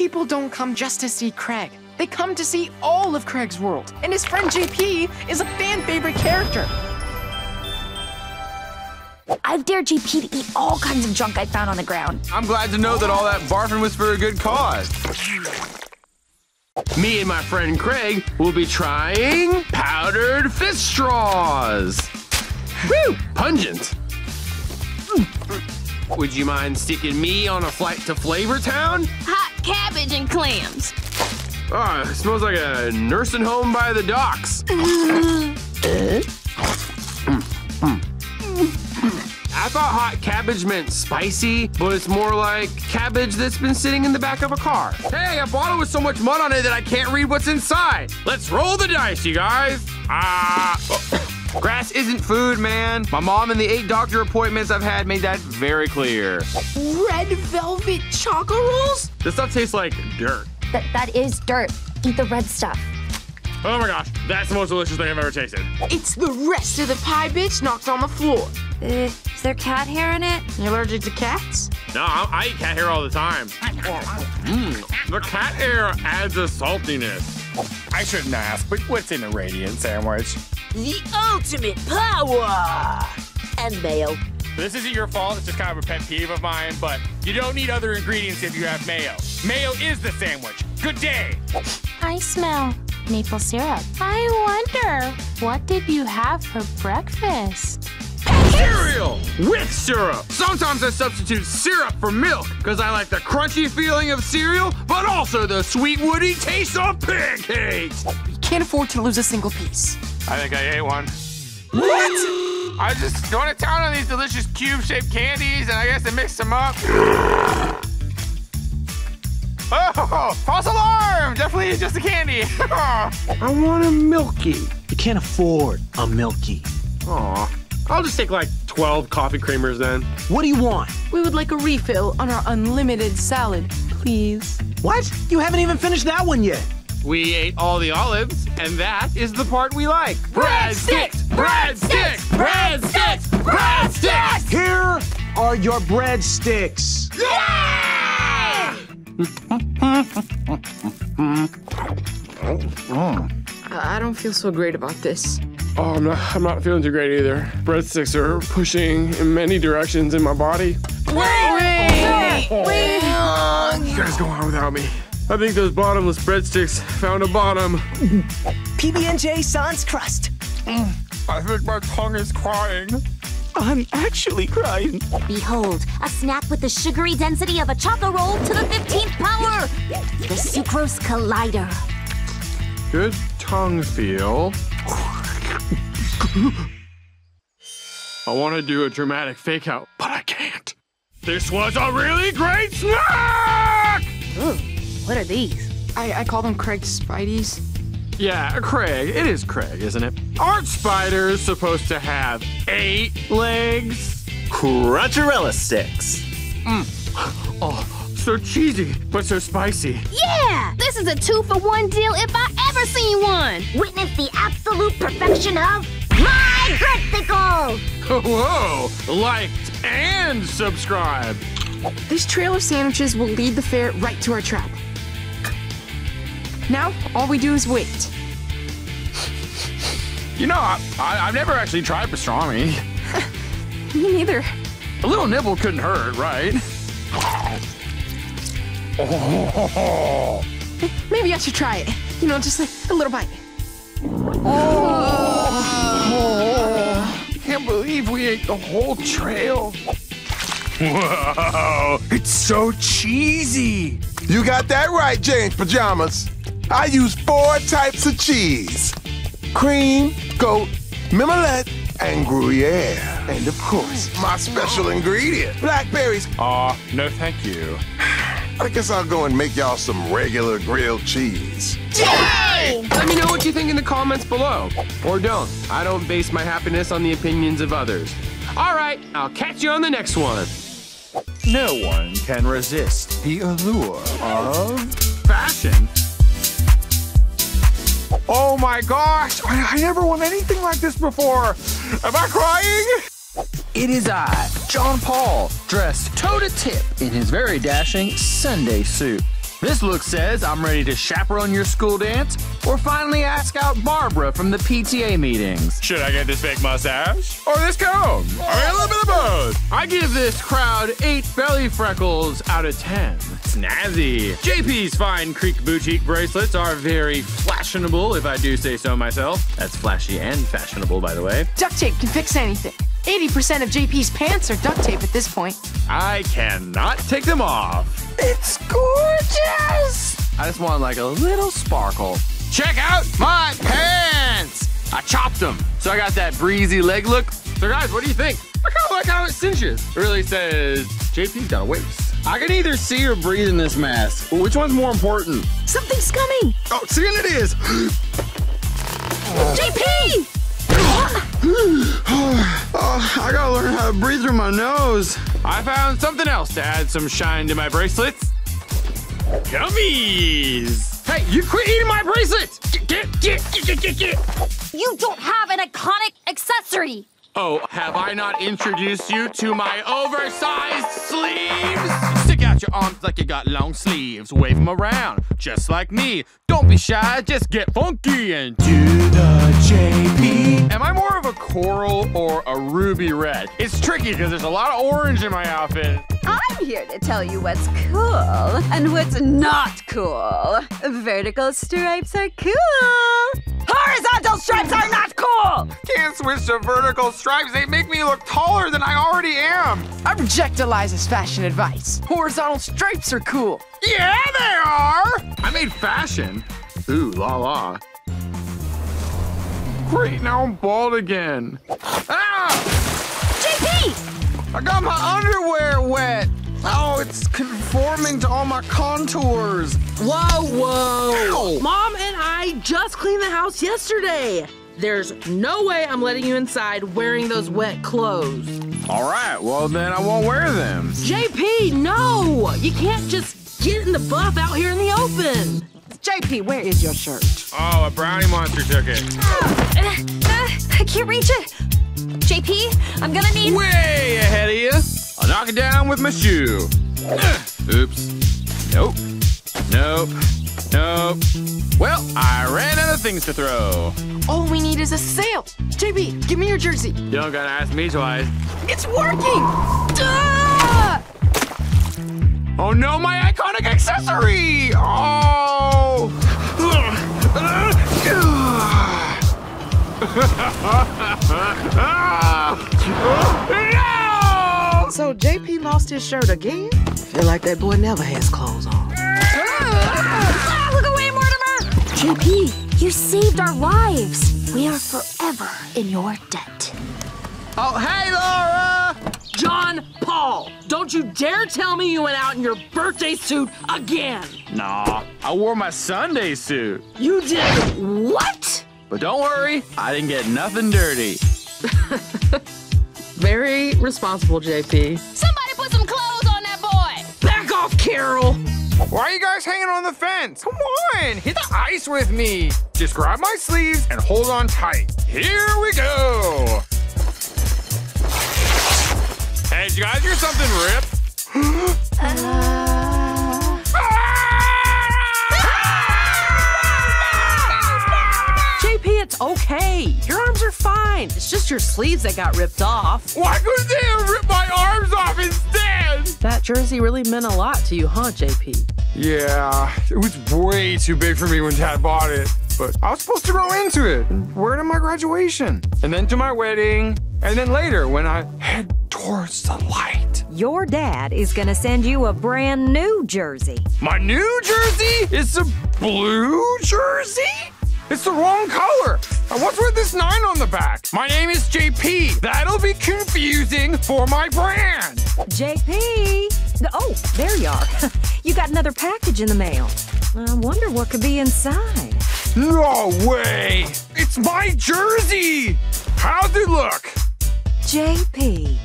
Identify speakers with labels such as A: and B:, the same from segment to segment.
A: People don't come just to see Craig. They come to see all of Craig's world, and his friend JP is a fan favorite character.
B: I've dared JP to eat all kinds of junk I found on the ground.
C: I'm glad to know that all that barfing was for a good cause. Me and my friend Craig will be trying powdered fish straws. Woo! Pungent. Would you mind sticking me on a flight to Flavor Town?
D: Hot cabbage and clams.
C: Oh, it smells like a nursing home by the docks. I thought hot cabbage meant spicy, but it's more like cabbage that's been sitting in the back of a car. Hey, a bottle with so much mud on it that I can't read what's inside. Let's roll the dice, you guys. Ah. Grass isn't food, man. My mom and the eight doctor appointments I've had made that very clear.
A: Red velvet chocolate rolls?
C: This stuff tastes like dirt.
B: That that is dirt. Eat the red stuff.
C: Oh my gosh, that's the most delicious thing I've ever tasted.
A: It's the rest of the pie bitch knocked on the floor.
B: Uh, is there cat hair in it?
A: You allergic to cats?
C: No, I, I eat cat hair all the time. Mmm, the cat hair adds a saltiness.
E: I shouldn't ask, but what's in a radiant sandwich?
F: The ultimate power! And mayo.
E: This isn't your fault, it's just kind of a pet peeve of mine, but you don't need other ingredients if you have mayo. Mayo is the sandwich. Good day!
G: I smell maple syrup. I wonder, what did you have for breakfast?
C: Cereal with syrup. Sometimes I substitute syrup for milk because I like the crunchy feeling of cereal, but also the sweet woody taste of pancakes.
A: We can't afford to lose a single piece.
E: I think I ate one.
C: What? I was just going to town on these delicious cube-shaped candies, and I guess I mixed them up. Oh, false alarm! Definitely just a candy.
H: I want a Milky. You can't afford a Milky.
C: Aw. I'll just take like 12 coffee creamers then.
H: What do you want?
A: We would like a refill on our unlimited salad, please.
H: What? You haven't even finished that one yet.
C: We ate all the olives, and that is the part we like. Breadsticks! Breadsticks! Breadsticks! Breadsticks!
H: Here are your breadsticks.
A: I don't feel so great about this.
C: Oh, I'm not, I'm not feeling too great either. Breadsticks are pushing in many directions in my body.
A: Wait! Wait! wait!
C: You guys go on without me. I think those bottomless breadsticks found a bottom.
I: PB&J Sans Crust.
E: I think my tongue is crying.
I: I'm actually crying.
B: Behold, a snack with the sugary density of a choco roll to the 15th power. The Sucrose Collider.
C: Good tongue feel. I want to do a dramatic fake out, but I can't. This was a really great snack!
G: Ooh, what are these?
A: I, I call them Craig Spideys.
C: Yeah, Craig. It is Craig, isn't it? Aren't spiders supposed to have eight legs?
J: Cruncherella sticks. Mm.
C: Oh, so cheesy, but so spicy.
D: Yeah! This is a two for one deal if I ever seen one!
B: Witness the absolute perfection of my
C: Whoa! Liked and subscribed.
A: This trail of sandwiches will lead the fair right to our trap. Now, all we do is wait.
E: You know, I, I, I've never actually tried pastrami.
A: Me neither.
E: A little nibble couldn't hurt, right? Oh,
A: Maybe I should try it. You know, just like a little bite.
E: can't believe we ate the whole trail. Whoa, it's so cheesy.
K: You got that right, James Pajamas. I use four types of cheese cream, goat, mimolette, and Gruyere. And of course, my special ingredient blackberries.
E: Aw, no thank you.
K: I guess I'll go and make y'all some regular grilled cheese.
C: Let me know what you think in the comments below. Or don't. I don't base my happiness on the opinions of others. All right, I'll catch you on the next one.
E: No one can resist the allure of fashion. Oh my gosh, I, I never won anything like this before. Am I crying?
L: It is I, John Paul, dressed toe to tip in his very dashing Sunday suit.
C: This look says I'm ready to chaperone your school dance or finally ask out Barbara from the PTA meetings.
E: Should I get this fake mustache or this comb? Or a little bit of both?
C: I give this crowd eight belly freckles out of ten. Snazzy. JP's fine Creek boutique bracelets are very fashionable, if I do say so myself. That's flashy and fashionable, by the way.
A: Duct tape can fix anything. 80% of JP's pants are duct tape at this point.
C: I cannot take them off.
A: It's gorgeous!
C: I just want like a little sparkle. Check out my pants! I chopped them, so I got that breezy leg look. So guys, what do you think? I kind of like how it cinches. It really says JP's got a waist. I can either see or breathe in this mask. Which one's more important?
B: Something's coming!
C: Oh, seeing it is.
B: JP!
C: oh, I gotta learn how to breathe through my nose. I found something else to add some shine to my bracelets. Gummies! Hey, you quit eating my bracelets! Get, get, get, get, get, get!
B: You don't have an iconic accessory!
C: Oh, have I not introduced you to my oversized sleeves? Stick out your arms like you got long sleeves. Wave them around, just like me. Don't be shy, just get funky and do the JP. Am I more of a coral or a ruby red? It's tricky because there's a lot of orange in my outfit.
L: I'm here to tell you what's cool and what's not cool. Vertical stripes are cool. Horizontal
C: Can't switch to vertical stripes. They make me look taller than I already am.
A: I reject Eliza's fashion advice. Horizontal stripes are cool.
C: Yeah, they are! I made fashion. Ooh, la la. Great, now I'm bald again. Ah!
B: JP!
C: I got my underwear wet. Oh, it's conforming to all my contours.
M: Whoa, whoa.
C: Ow.
M: Mom and I just cleaned the house yesterday. There's no way I'm letting you inside wearing those wet clothes.
C: All right, well, then I won't wear them.
M: JP, no! You can't just get in the buff out here in the open.
N: JP, where is your shirt?
E: Oh, a brownie monster took it.
B: Uh, uh, I can't reach it. JP, I'm gonna need.
C: Way ahead of you. I'll knock it down with my shoe. Oops. Nope. Nope. Nope. Well, I ran out of things to throw.
A: All we need is a sail. JP, give me your jersey.
C: You don't gotta ask me twice.
A: It's working! Duh!
C: Oh no, my iconic accessory! Oh! no!
N: So JP lost his shirt again? Feel like that boy never has clothes on.
B: Mortimer! JP, you saved our lives. We are forever in your debt.
C: Oh, hey, Laura!
M: John Paul, don't you dare tell me you went out in your birthday suit again.
C: Nah, I wore my Sunday suit.
M: You did what?
C: But don't worry, I didn't get nothing dirty.
M: Very responsible, JP.
D: Somebody put some clothes on that boy!
M: Back off, Carol!
C: Why are you guys hanging on the fence? Come on, hit the ice with me. Just grab my sleeves and hold on tight. Here we go. Hey, did you guys hear something rip? Ah!
M: JP, it's okay. Your arms are fine. It's just your sleeves that got ripped off.
C: Why couldn't they have ripped my arms off instead?
M: That jersey really meant a lot to you, huh, JP?
C: Yeah, it was way too big for me when Dad bought it. But I was supposed to grow into it and wear it at my graduation, and then to my wedding, and then later when I head towards the light.
L: Your dad is gonna send you a brand new jersey.
C: My new jersey? It's a blue jersey? It's the wrong color. And what's with this nine on the back? My name is JP. That'll be confusing for my brand.
L: JP! Oh, there you are. you got another package in the mail. I wonder what could be inside.
C: No way! It's my jersey! How's it look?
L: JP,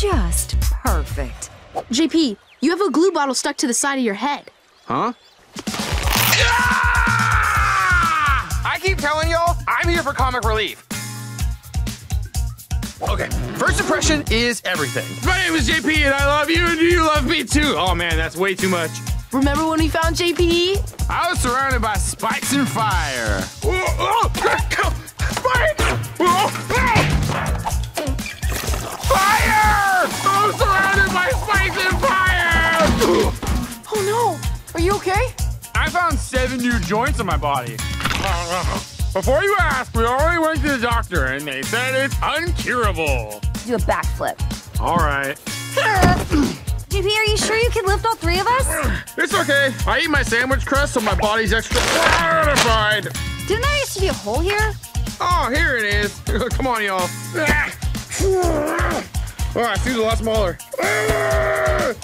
L: just perfect.
G: JP, you have a glue bottle stuck to the side of your head.
C: Huh? I keep telling y'all, I'm here for comic relief. Okay, first impression is everything. My name is JP and I love you and you love me too. Oh man, that's way too much.
A: Remember when we found JP?
C: I was surrounded by spikes and fire. Oh, spikes! Fire! I'm surrounded by spikes and fire!
A: Oh no! Are you okay?
E: I found seven new joints in my body. Before you ask, we already went to the doctor and they said it's uncurable.
B: Do a backflip.
C: All right.
B: JP, are you sure you can lift all three of us?
C: It's okay. I eat my sandwich crust so my body's extra fortified.
B: Didn't there used to be a hole here?
C: Oh, here it is. Come on, y'all. Oh, I see a lot smaller.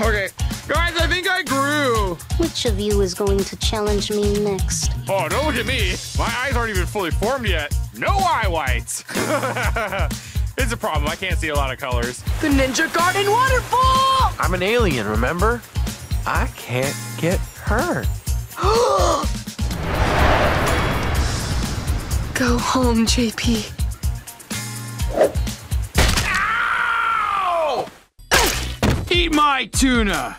C: Okay. Guys, I think I grew.
D: Which of you is going to challenge me next?
E: Oh, don't look at me. My eyes aren't even fully formed yet. No eye whites. it's a problem. I can't see a lot of colors.
A: The Ninja Garden waterfall!
H: I'm an alien, remember? I can't get hurt.
A: Go home, JP.
C: Eat my tuna.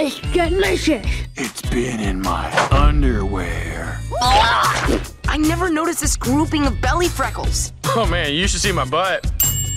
D: It's delicious.
H: It's been in my underwear.
A: I never noticed this grouping of belly freckles.
C: Oh man, you should see my butt.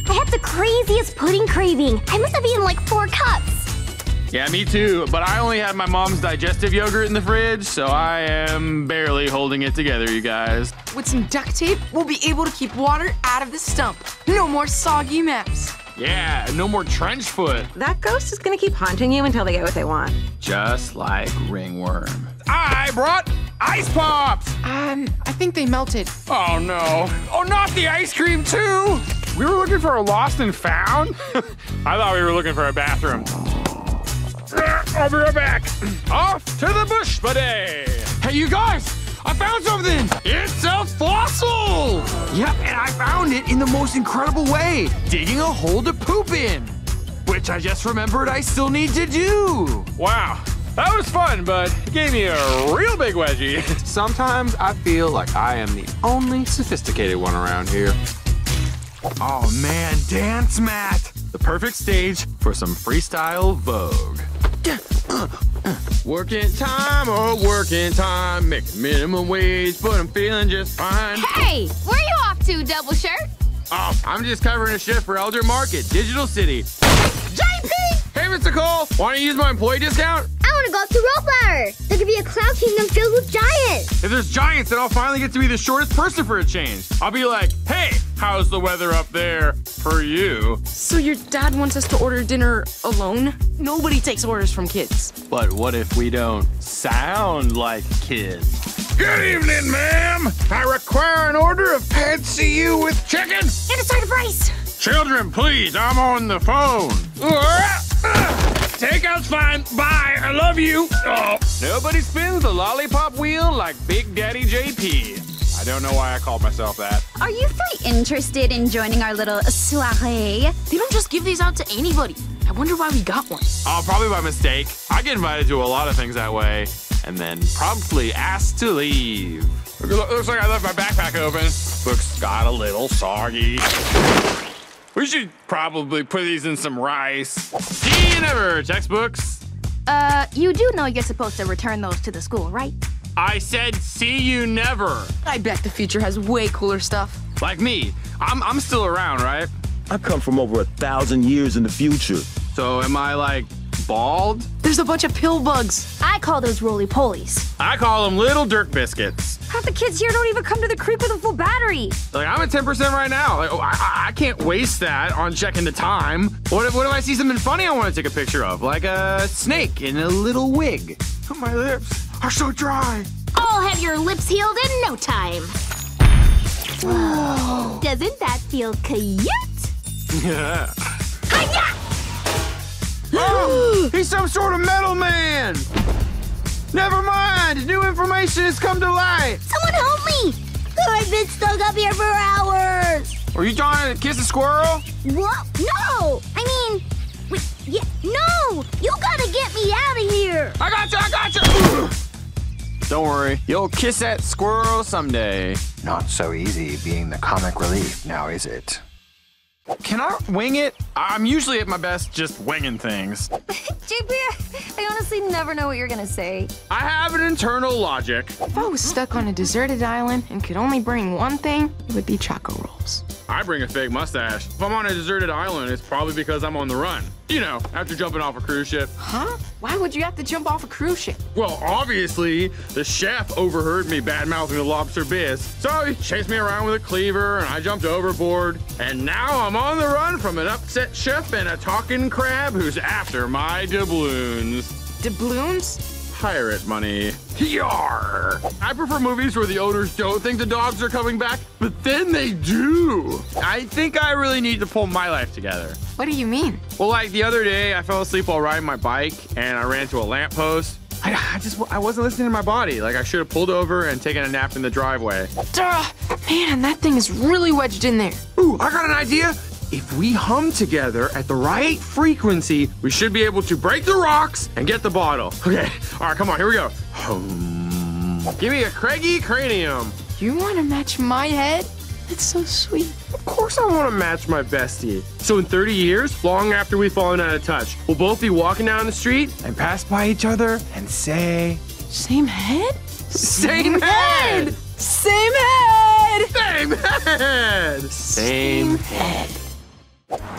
D: I have the craziest pudding craving. I must have eaten like four cups.
C: Yeah, me too. But I only had my mom's digestive yogurt in the fridge, so I am barely holding it together, you guys.
A: With some duct tape, we'll be able to keep water out of the stump. No more soggy mess.
C: Yeah, no more trench foot.
O: That ghost is gonna keep haunting you until they get what they want.
C: Just like ringworm. I brought ice pops!
A: Um, I think they melted.
E: Oh no. Oh, not the ice cream too! We were looking for a lost and found? I thought we were looking for a bathroom. I'll be right back. Off to the bush, buddy.
C: Hey, you guys! I found something!
E: It's a fossil!
C: Yep, and I found it in the most incredible way digging a hole to poop in. Which I just remembered I still need to do.
E: Wow. That was fun, but it gave me a real big wedgie.
C: Sometimes I feel like I am the only sophisticated one around here. Oh man, dance mat! The perfect stage for some freestyle vogue. Working time, oh, working time, making minimum wage, but I'm feeling just fine.
D: Hey, where are you off to, double shirt?
C: Oh, I'm just covering a shift for Elder Market, Digital City.
D: JP!
C: Hey, Mr. Cole, want to use my employee discount?
D: I want to go up to Rollflower. There could be a cloud kingdom filled with giants.
C: If there's giants, then I'll finally get to be the shortest person for a change. I'll be like, hey, how's the weather up there for you?
A: So your dad wants us to order dinner alone? Nobody takes orders from kids.
C: But what if we don't sound like kids? Good evening, ma'am. I require an order of pad see with chicken.
D: And a side of rice.
C: Children, please, I'm on the phone. Uh, uh. Takeout's fine. Bye. I love you. Oh. Nobody spins the lollipop wheel like Big Daddy JP. I don't know why I called myself that.
L: Are you three interested in joining our little soiree?
A: They don't just give these out to anybody. I wonder why we got one.
C: Oh, probably by mistake. I get invited to a lot of things that way, and then promptly asked to leave. Looks like I left my backpack open. Books got a little soggy. We should probably put these in some rice. See you never, textbooks.
D: Uh, you do know you're supposed to return those to the school, right?
C: I said see you never.
A: I bet the future has way cooler stuff.
C: Like me, I'm, I'm still around, right?
P: I've come from over a thousand years in the future.
C: So am I like bald?
A: There's a bunch of pill bugs.
D: I call those roly-polies.
C: I call them little dirt biscuits.
B: Half the kids here don't even come to the creek with a full battery.
C: Like I'm at 10% right now. Like oh, I, I- I can't waste that on checking the time. What if, what if I see something funny I want to take a picture of, like a snake in a little wig? Oh, my lips are so dry.
D: I'll have your lips healed in no time. Whoa. Doesn't that feel cute?
C: Yeah. Oh, he's some sort of metal man. Never mind. New information has come to light.
D: Someone help me! I've been stuck up here for hours.
C: Are you trying to kiss a squirrel?
D: What? No! I mean, wait, yeah, no! You gotta get me out of here!
C: I got you. I got you. Don't worry. You'll kiss that squirrel someday.
Q: Not so easy being the comic relief, now is it?
E: Can I wing it? I'm usually at my best just winging things.
D: JP, I honestly never know what you're gonna say.
C: I have an internal logic.
A: If I was stuck on a deserted island and could only bring one thing, it would be Choco Rolls.
C: I bring a fake mustache. If I'm on a deserted island, it's probably because I'm on the run. You know, after jumping off a cruise ship.
A: Huh? Why would you have to jump off a cruise ship?
C: Well, obviously, the chef overheard me bad mouthing the lobster biz. So he chased me around with a cleaver and I jumped overboard. And now I'm on the run from an upset chef and a talking crab who's after my doubloons.
A: Doubloons?
C: Pirate money. Yar! I prefer movies where the owners don't think the dogs are coming back, but then they do. I think I really need to pull my life together.
A: What do you mean?
C: Well, like the other day, I fell asleep while riding my bike and I ran into a lamppost. I, I just I wasn't listening to my body. Like I should have pulled over and taken a nap in the driveway.
A: Duh! Man, that thing is really wedged in there.
C: Ooh, I got an idea. If we hum together at the right frequency, we should be able to break the rocks and get the bottle. Okay, all right, come on, here we go. Hum. Give me a Craigie cranium.
A: You want to match my head? That's so sweet.
C: Of course I want to match my bestie. So in 30 years, long after we've fallen out of touch, we'll both be walking down the street and pass by each other and say,
A: Same head?
C: Same head!
A: Same head!
C: Same head!
A: Same head.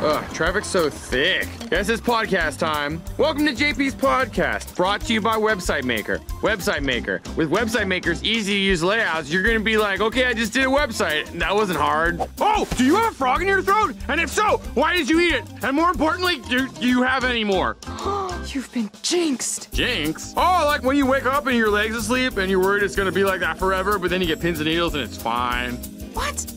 C: Ugh, traffic's so thick. Guess it's podcast time. Welcome to JP's podcast, brought to you by Website Maker. Website Maker. With Website Maker's easy to use layouts, you're gonna be like, okay, I just did a website. That wasn't hard. Oh, do you have a frog in your throat? And if so, why did you eat it? And more importantly, do, do you have any more?
A: You've been jinxed.
C: Jinx? Oh, like when you wake up and your leg's asleep and you're worried it's gonna be like that forever, but then you get pins and needles and it's fine.
A: What?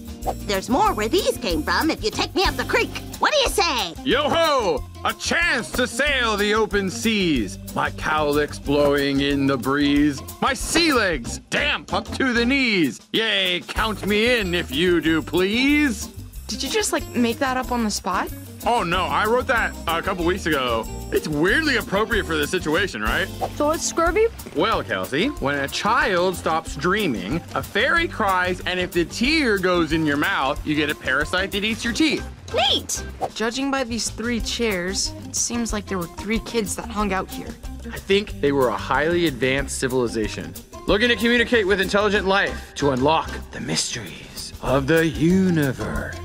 D: There's more where these came from if you take me up the creek. What do you say?
C: Yo ho! A chance to sail the open seas. My cowlicks blowing in the breeze. My sea legs damp up to the knees. Yay, count me in if you do please.
A: Did you just like make that up on the spot?
C: Oh no, I wrote that a couple weeks ago. It's weirdly appropriate for the situation, right?
D: So it's scurvy?
C: Well, Kelsey, when a child stops dreaming, a fairy cries, and if the tear goes in your mouth, you get a parasite that eats your teeth.
D: Neat!
A: Judging by these three chairs, it seems like there were three kids that hung out here.
C: I think they were a highly advanced civilization, looking to communicate with intelligent life to unlock the mysteries of the universe.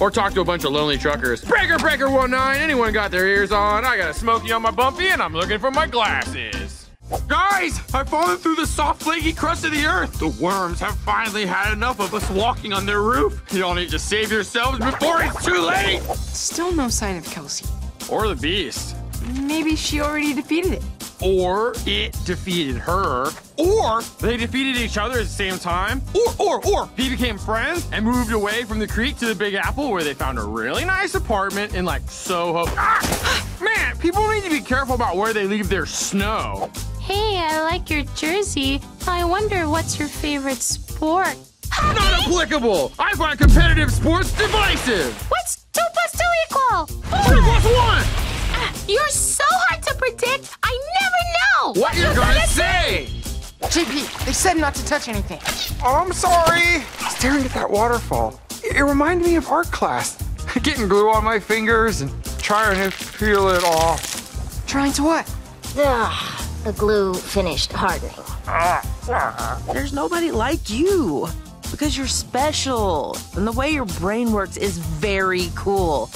C: Or talk to a bunch of lonely truckers. Breaker, breaker, one nine. Anyone got their ears on? I got a smoky on my bumpy, and I'm looking for my glasses. Guys, I've fallen through the soft, flaky crust of the earth. The worms have finally had enough of us walking on their roof. Y'all need to save yourselves before it's too late.
A: Still no sign of Kelsey.
C: Or the beast.
A: Maybe she already defeated it
C: or it defeated her, or they defeated each other at the same time, or, or, or he became friends and moved away from the creek to the Big Apple where they found a really nice apartment in like Soho. Ah! Man, people need to be careful about where they leave their snow.
G: Hey, I like your jersey. I wonder what's your favorite sport?
C: Not applicable! I find competitive sports divisive!
G: What's 2 plus 2 equal?
C: 4! 3 plus
G: 1! You're so hard to predict. I never know
C: What you're gonna say!
A: JP, they said not to touch anything.
E: Oh, I'm sorry. Staring at that waterfall. It reminded me of art class. Getting glue on my fingers and trying to peel it off.
A: Trying to what?
D: Ugh, the glue finished hardening.
N: There's nobody like you because you're special and the way your brain works is very cool.